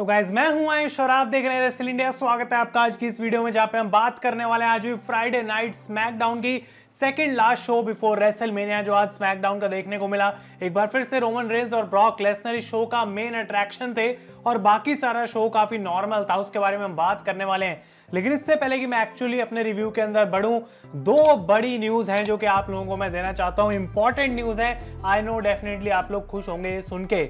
तो गाइज़ मैं हूँ आयुष और आप देख रहे हैं रेसल इंडिया स्वागत है आपका आज की इस वीडियो में, जहाँ पे हम बात करने वाले हैं आज भी फ्राइडे नाइट स्मैकडाउन की second last show before WrestleMania जो आज स्मैकडाउन का देखने को मिला। एक बार फिर से रोमन रेंज और ब्रॉक लेसनर इस शो का मेन अट्रैक्शन थे, और बाकी सारा शो काफ़ी नॉर्मल था, उसके बारे में हम बात करने वाले हैं। लेकिन इससे पहले कि मैं एक्चुअली अपने रिव्यू के अंदर बढ़ूं, दो बड़ी न्यूज़ हैं जो कि आप लोगों को मैं देना चाहता हूँ। इंपॉर्टेंट न्यूज़ है आई नो डेफिनेटली आप लोग खुश होंगे सुन के।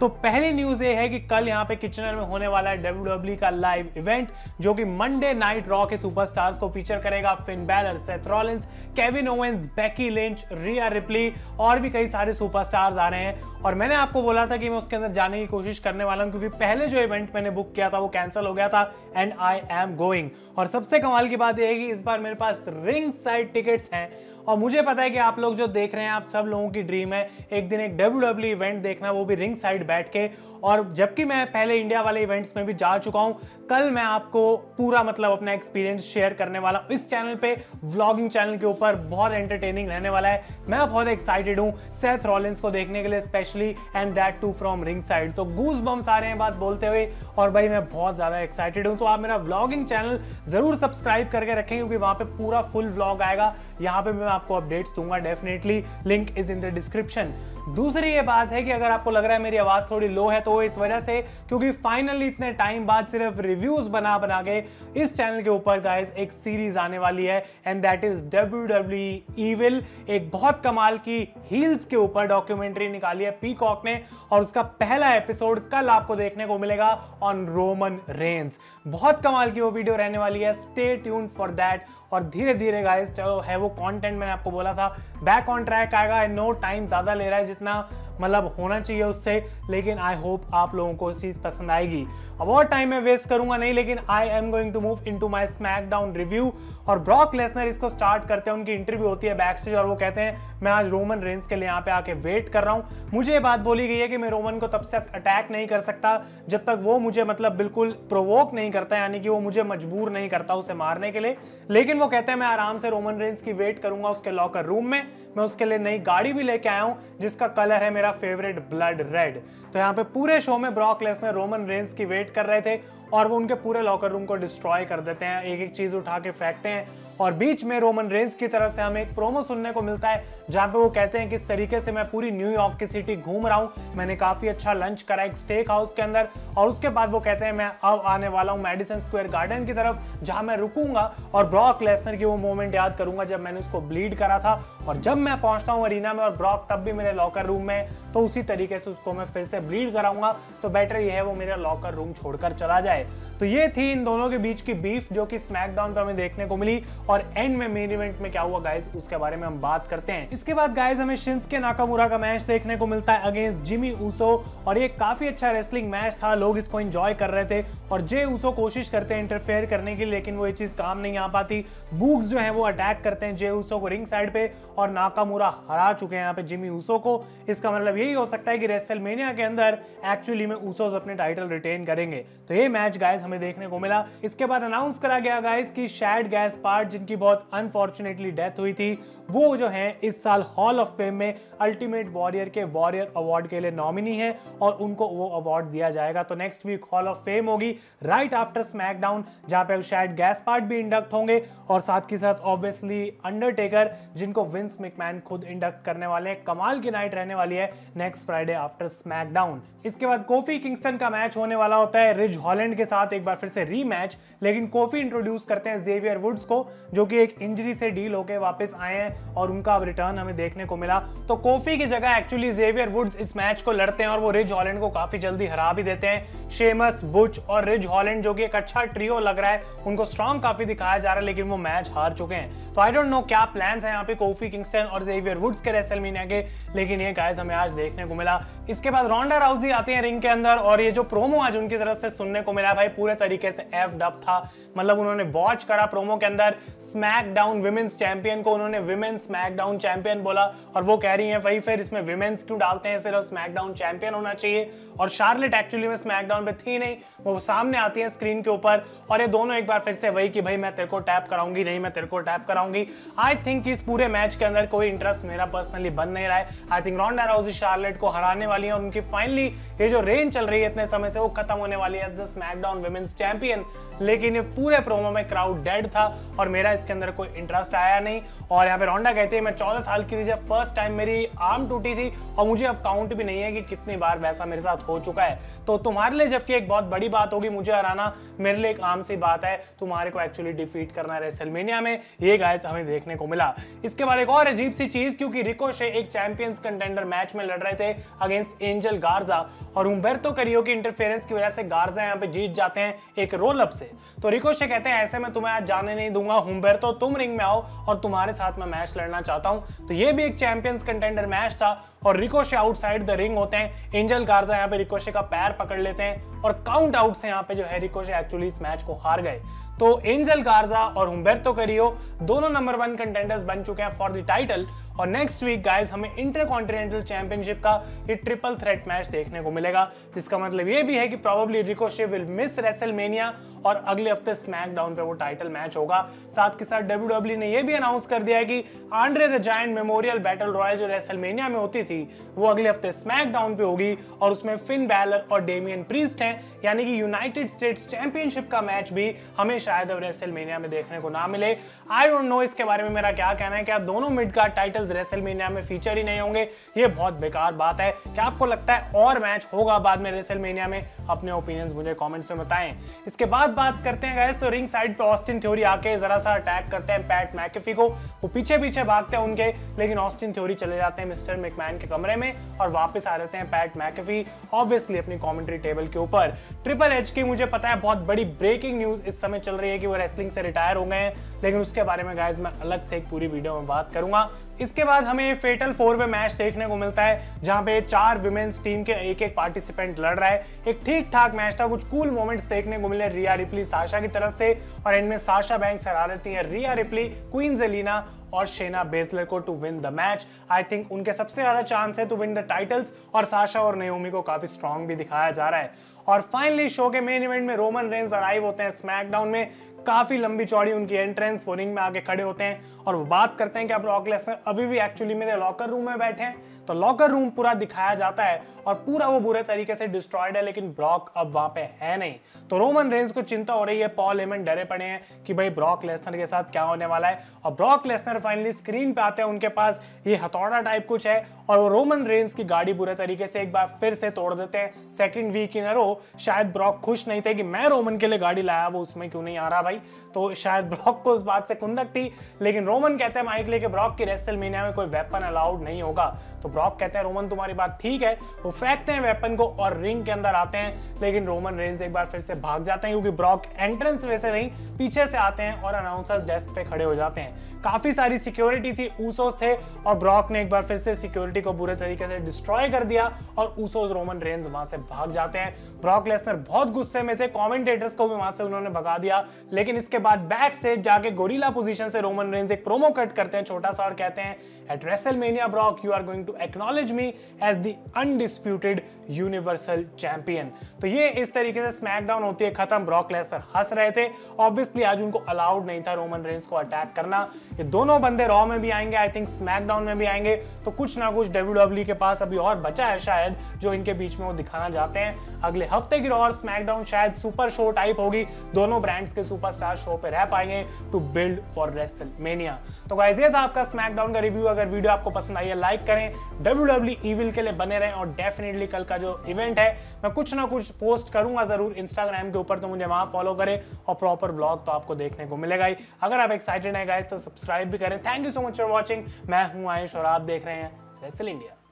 तो पहली न्यूज़ ये है कि कल यहाँ पे किचनर में होने वाला है डब्ल्यू का लाइव इवेंट जो कि मंडे नाइट रॉ के सुपरस्टार्स को फीचर करेगा Finn Balor Seth Rollins Kevin Owens Becky Lynch Rhea Ripley और भी कई सारे सुपरस्टार्स आ रहे हैं। और मैंने आपको बोला था कि मैं उसके अंदर जाने की कोशिश करने वाला हूँ, क्योंकि पहले जो इवेंट मैंने बुक किया था वो कैंसिल हो गया था एंड आई एम गोइंग और सबसे कमाल की बात यह है कि इस बार मेरे पास रिंग साइड टिकट्स हैं। और मुझे पता है कि आप लोग जो देख रहे हैं, आप सब लोगों की ड्रीम है। एक दिन एक डब्ल्यू डब्ल्यू इवेंट देखना, वो भी रिंग साइड बैठ के। और जबकि मैं पहले इंडिया वाले इवेंट्स में भी जा चुका हूँ, कल मैं आपको पूरा मतलब अपना एक्सपीरियंस शेयर करने वाला हूँ। इस चैनल पे व्लॉगिंग चैनल के ऊपर बहुत एंटरटेनिंग रहने वाला है। मैं बहुत एक्साइटेड हूँ सेथ रॉलिंस को देखने के लिए specially and that too from ring side तो गूज बम्स आ रहे हैं बात बोलते हुए, और भाई मैं बहुत ज़्यादा एक्साइटेड हूँ। तो आप मेरा व्लॉगिंग चैनल ज़रूर सब्सक्राइब करके रखें, क्योंकि वहाँ पर पूरा फुल व्लॉग आएगा। यहाँ पे मैं आपको अपडेट्स दूँगा definitely link is in the description दूसरी ये बात है कि अगर आपको लग रहा है मेरी आवाज़ थोड़ी लो है तो वो इस वजह से क्योंकि फाइनली इतने टाइम बाद सिर्फ़ रिव्यूज़ बना बना के इस चैनल के ऊपर गाइस एक सीरीज़ आने वाली है and that is W W evil एक बहुत कमाल की हील्स के ऊपर डॉक्यूमेंट्री निकाली है पीकॉक ने, और उसका पहला एपिसोड कल आपको देखने को मिलेगा ऑन रोमन रेंस बहुत कमाल की वो वीडियो रहने वाली है स्टे ट्यून फॉर दैट और धीरे धीरे गाइस चलो, है वो कंटेंट मैंने आपको बोला था। बैक ऑन ट्रैक आएगा। नो टाइम ज़्यादा ले रहा है जितना मतलब होना चाहिए उससे, लेकिन आई होप आप लोगों को चीज़ पसंद आएगी। अब और टाइम मैं वेस्ट करूँगा नहीं, लेकिन I am going to move into my SmackDown review और ब्रॉक लेसनर इसको स्टार्ट करते हैं, उनकी इंटरव्यू होती है बैक स्टेज और वो कहते हैं, मैं आज रोमन रेंज के लिए यहाँ पे आके वेट कर रहा हूँ। मुझे ये बात बोली गई है कि मैं रोमन को तब तक अटैक नहीं कर सकता, जब तक वो मुझे मतलब बिल्कुल प्रोवोक नहीं करता, यानी कि वो मुझे मजबूर नहीं करता उसे मारने के लिए। लेकिन वो कहते हैं, मैं आराम से रोमन रेंज की वेट करूँगा उसके लॉकर रूम में। मैं उसके लिए नई गाड़ी भी लेके आया हूँ, जिसका कलर है मेरा फेवरेट ब्लड रेड तो यहाँ पे पूरे शो में ब्रॉक लेसनर रोमन रेंस की वेट कर रहे थे और वो उनके पूरे लॉकर रूम को डिस्ट्रॉय कर देते हैं। एक एक चीज़ उठा के फेंकते हैं। और बीच में रोमन रेंज की तरफ़ से हमें एक प्रोमो सुनने को मिलता है, जहाँ पे वो कहते हैं किस तरीके से मैं पूरी न्यूयॉर्क की सिटी घूम रहा हूँ। मैंने काफ़ी अच्छा लंच करा एक स्टेक हाउस के अंदर और उसके बाद वो कहते हैं, मैं अब आने वाला हूँ मेडिसन स्क्वायर गार्डन की तरफ़, जहाँ मैं रुकूँगा और ब्रॉक लेसनर की वो मोमेंट याद करूँगा जब मैंने उसको ब्लीड करा था। और जब मैं पहुँचता हूँ अरीना में और ब्रॉक तब भी मेरे लॉकर रूम में तो उसी तरीके से उसको मैं फिर से ब्लीड कराऊँगा। तो बेटर ये है वो मेरा लॉकर रूम छोड़कर चला जाए। तो ये थी इन दोनों के बीच की बीफ जो कि स्मैकडाउन पर हमें देखने को मिली और एंड में मेन इवेंट में क्या हुआ गाइज़ उसके बारे में हम बात करते हैं। इसके बाद गाइज़ हमें शिंसके नाकामुरा का मैच देखने को मिलता है अगेंस्ट जिमी ऊसो और ये काफ़ी अच्छा रेसलिंग मैच था। लोग इसको एंजॉय कर रहे थे और जे ऊसो कोशिश करते हैं इंटरफेयर करने की, लेकिन वो ये चीज़ काम नहीं आ पाती। बुक्स जो है, वो अटैक करते हैं जे ऊसो को रिंग साइड पे और नाकामुरा हरा चुके हैं यहाँ पे जिमी ऊसो को। इसका मतलब यही हो सकता है कि रेसलमेनिया के अंदर एक्चुअली में ऊसोस अपने टाइटल रिटेन करेंगे। तो ये मैच गाइज़ हमें देखने को मिला। इसके बाद अनाउंस करा गया गाइज़ की शैड गैस पार्ट जिनकी बहुत अनफॉर्चुनेटली डेथ हुई थी, वो जो है, इस साल हॉल ऑफ़ फेम में अल्टीमेट वॉरियर के वॉरियर अवार्ड के लिए नॉमिनी है और उनको वो अवार्ड दिया जाएगा। तो next week Hall of Fame होगी राइट आफ्टर स्मैकडाउन जहाँ पे शायद गैस पार्ट भी इंडक्ट होंगे और साथ के साथ ऑब्वियसली अंडरटेकर जिनको विंस मिकमैन खुद इंडक्ट करने वाले हैं, कमाल की नाइट रहने वाली है नेक्स्ट फ्राइडे आफ्टर स्मैकडाउन इसके बाद कोफी किंगस्टन का मैच होने वाला होता है रिज हॉलैंड के साथ एक बार फिर से रीमैच लेकिन कोफी इंट्रोड्यूस करते हैं जेवियर वुड्स को जो कि एक इंजरी से डील होकर वापस आए हैं और उनका अब रिटर्न हमें देखने को मिला। तो कोफी की जगह एक्चुअली जेवियर वुड्स इस मैच को लड़ते हैं और वो रिज हॉलैंड को काफ़ी जल्दी हरा भी देते हैं। शेमस बुच और रिज हॉलैंड जो कि एक अच्छा ट्रियो लग रहा है, उनको स्ट्रॉन्ग काफ़ी दिखाया जा रहा है, लेकिन वो मैच हार चुके हैं। तो आई डोंट नो क्या प्लान है यहाँ पे कोफी किंगस्टन और जेवियर वुड्स के रेसलमीनिया के, लेकिन ये गाइस हमें आज देखने को मिला। इसके बाद रोंडा राउजी आती है रिंग के अंदर और ये जो प्रोमो आज उनकी तरफ़ से सुनने को मिला भाई, पूरे तरीके से एफ़ डब था। मतलब उन्होंने वॉच करा प्रोमो के अंदर स्मैकडाउन विमेंस चैंपियन को उन्होंने विमेन स्मैकडाउन चैंपियन बोला और वो कह रही है, वही फिर इसमें विमेंस क्यों डालते हैं? सिर्फ़ स्मैकडाउन चैंपियन होना चाहिए। और शार्लेट एक्चुअली में स्मैकडाउन पे थी नहीं, वो सामने आती है स्क्रीन के ऊपर और ये दोनों एक बार फिर से वही कि, भाई, मैं तेरे को टैप कराऊँगी, नहीं, मैं तेरे को टैप कराऊँगी। आई थिंक इस पूरे मैच के अंदर कोई इंटरेस्ट मेरा पर्सनली बन नहीं रहा है। I think Ronda Rousey Charlotte को हराने वाली है और उनकी फाइनली ये जो रेंज चल रही है इतने समय से, वो खत्म होने वाली है द स्मैकडाउन वुमेन्स चैंपियन लेकिन ये पूरे प्रोमो में क्राउड डेड था और मेरा इसके अंदर कोई इंटरेस्ट आया नहीं। और यहाँ पे रोंडा कहते हैं, मैं चौदह साल की थी जब फ़र्स्ट टाइम मेरी आर्म टूटी थी और मुझे अब काउंट भी नहीं है कि कितनी बार वैसा मेरे साथ हो चुका है। तो तुम्हारे लिए जबकि एक बहुत बड़ी बात होगी मुझे हराना, मेरे लिए एक आम सी बात है, तुम्हारे को एक्चुअली डिफीट करना है सेलमेनिया में। ये गाइस हमें देखने को मिला। इसके बाद एक और अजीब सी चीज़, क्योंकि रिकोशे एक चैंपियंस कंटेंडर मैच में लड़ रहे थे अगेंस्ट एंजल गार्जा और उम्बेरतो करियो की इंटरफेरेंस की वजह से गार्जा यहाँ पे जीत जाते हैं एक रोल अप से। तो रिकोशे कहते हैं, ऐसे में तुम्हें आज जाने नहीं दूँगा हुम्बेरतो तुम रिंग में आओ और तुम्हारे साथ मैं मैच लड़ना चाहता हूँ। तो ये भी एक चैंपियंस कंटेंडर मैच था और रिकोशे आउटसाइड द रिंग होते हैं। एंजल गार्जा यहाँ पे रिकोशे का पैर पकड़ लेते हैं और काउंट आउट से यहाँ पे जो है रिकोशे एक्चुअली इस मैच को हार गए। तो एंजल गार्जा और उम्बेरतो करियो, दोनों नंबर वन कंटेंडर्स बन चुके हैं फॉर द टाइटल और नेक्स्ट वीक गाइस हमें इंटर कॉन्टिनेंटल चैंपियनशिप का ये ट्रिपल थ्रेट मैच देखने को मिलेगा, जिसका मतलब ये भी है कि probably Ricochet will miss WrestleMania और अगले हफ़्ते स्मैकडाउन पे वो टाइटल मैच होगा। साथ के साथ डब्ल्यू ने ये भी अनाउंस कर दिया है कि Andre the Giant Memorial Battle Royal जो रेसलमेनिया में होती थी, वो अगले हफ़्ते स्मैकडाउन पे होगी और उसमें फिन बैलर और डेमियन प्रीस्ट हैं। यानी कि यूनाइटेड स्टेट्स चैंपियनशिप का मैच भी हमें शायद अब रेसलमेनिया में देखने को ना मिले। आई डोंट नो इसके बारे में मेरा क्या कहना है, क्या दोनों मिड कार्ड टाइटल्स रेसलमेनिया में फीचर ही नहीं होंगे। ये बहुत बेकार बात है। क्या आपको लगता है और मैच होगा बाद में रेसलमेनिया में? अपने ओपिनियंस मुझे कमेंट्स में बताएँ। इसके बाद बात करते हैं गाइस तो रिंग साइड पे ऑस्टिन थ्योरी आके जरा सा अटैक करते हैं पैट मैकेफी को। वो पीछे पीछे भागते हैं उनके, लेकिन ऑस्टिन थ्योरी चले जाते हैं मिस्टर मैकमैन के कमरे में और वापस आ रहते हैं पैट मैकेफी ऑब्वियसली अपनी कमेंट्री टेबल के ऊपर। ट्रिपल एच की मुझे पता है बहुत बड़ी ब्रेकिंग न्यूज़ इस समय चल रही है कि वो रेसलिंग से रिटायर हो गए हैं। लेकिन उसके बारे में गाइज़ मैं अलग से एक पूरी वीडियो में बात करूँगा। इसके बाद हमें फेटल फोर वे मैच देखने को मिलता है, जहाँ पे चार विमेन्स टीम के एक एक पार्टिसिपेंट लड़ रहा है। एक ठीक ठाक मैच था, कुछ कूल मोमेंट्स देखने को मिले, रिया, रिपली, साशा की तरफ़ से। और इनमें साशा बैंक हरा देती है, रिया, रिपली क्वीन जेलिना और शेना बेजलर को to win the match I think उनके सबसे ज़्यादा चांस है टू विन द टाइटल्स और साशा और नेओमी को काफ़ी स्ट्रॉन्ग भी दिखाया जा रहा है। और फाइनली शो के मेन इवेंट में रोमन रेंज अराइव होते हैं स्मैकडाउन में। काफ़ी लंबी चौड़ी उनकी एंट्रेंस वो रिंग में आके खड़े होते हैं। और वो बात करते हैं कि अब रॉक लेसनर अभी भी एक्चुअली मेरे लॉकर रूम में बैठे हैं। तो लॉकर रूम पूरा दिखाया जाता है और पूरा वो बुरे तरीके से डिस्ट्रॉयड है, लेकिन ब्रॉक अब वहाँ पे है नहीं। तो रोमन रेंज को चिंता हो रही है पॉल एमन डरे पड़े हैं कि भाई ब्रॉक लेसनर के साथ क्या होने वाला है। और ब्रॉक लेसनर फाइनली स्क्रीन पे आते हैं, उनके पास ये हथौड़ा टाइप कुछ है और वो रोमन रेंज की गाड़ी बुरे तरीके से एक बार फिर से तोड़ देते हैं। सेकंड वीक इन रो शायद ब्रॉक खुश नहीं थे कि मैं रोमन के लिए गाड़ी लाया, वो उसमें क्यों नहीं आ रहा भाई? तो शायद ब्रॉक को उस बात से कुंदक थी, लेकिन रोमन कहते हैं माइक लेके ब्रॉक की मीनिया में कोई वेपन अलाउड नहीं होगा। तो ब्रॉक कहते हैं रोमन तुम्हारी बात ठीक है। वो फेंकते हैं वेपन को और रिंग के अंदर आते हैं, लेकिन रोमन रेंज एक बार फिर से भाग जाते हैं, क्योंकि ब्रॉक एंट्रेंस वे से नहीं, पीछे से आते हैं और अनाउंसर्स डेस्क पे खड़े हो जाते हैं। काफ़ी सारी सिक्योरिटी थी ऊसोस थे और ब्रॉक ने एक बार फिर से सिक्योरिटी को बुरे तरीके से डिस्ट्रॉय कर दिया और ऊसोस रोमन रेंज वहाँ से भाग जाते हैं। ब्रॉक लेसनर बहुत गुस्से में थे कॉमेंटेटर्स को भी वहाँ से उन्होंने भगा दिया, लेकिन इसके बाद बैक स्टेज जाके गोरीला पोजीशन से रोमन रेंज एक प्रोमो कट करते हैं, छोटा सा और कहते हैं at WrestleMania Brock you are going to acknowledge me as the undisputed universal champion तो ये इस तरीके से स्मैकडाउन होती है, खत्म। ब्रॉक लेसनर हंस रहे थे। ऑब्वियसली आज उनको अलाउड नहीं था रोमन रेंज को अटैक करना। ये दोनों बंदे रॉ में भी आएँगे आई थिंक स्मैकडाउन में भी आएँगे। तो कुछ ना कुछ WWE के पास अभी और बचा है शायद, जो इनके बीच में वो दिखाना चाहते हैं। अगले हफ़्ते की रॉ और स्मैकडाउन शायद सुपर शो टाइप होगी। दोनों ब्रांड्स के सुपरस्टार शो पे रह पाएँगे टू बिल्ड फॉर रेसलमेनिया तो गाइस ये था आपका स्मैकडाउन का रिव्यू अगर वीडियो आपको पसंद आई है लाइक करें। डब्ल्यू डब्ल्यू ईविल के लिए बने रहें और डेफिनेटली कल का जो इवेंट है, मैं कुछ ना कुछ पोस्ट करूँगा ज़रूर इंस्टाग्राम के ऊपर तो मुझे वहाँ फॉलो करें और प्रॉपर ब्लॉग तो आपको देखने को मिलेगा ही। अगर आप एक्साइटेड है गाइस तो सब्सक्राइब भी करें। Thank you so much for watching मैं हूँ आयुष और आप देख रहे हैं रेसल इंडिया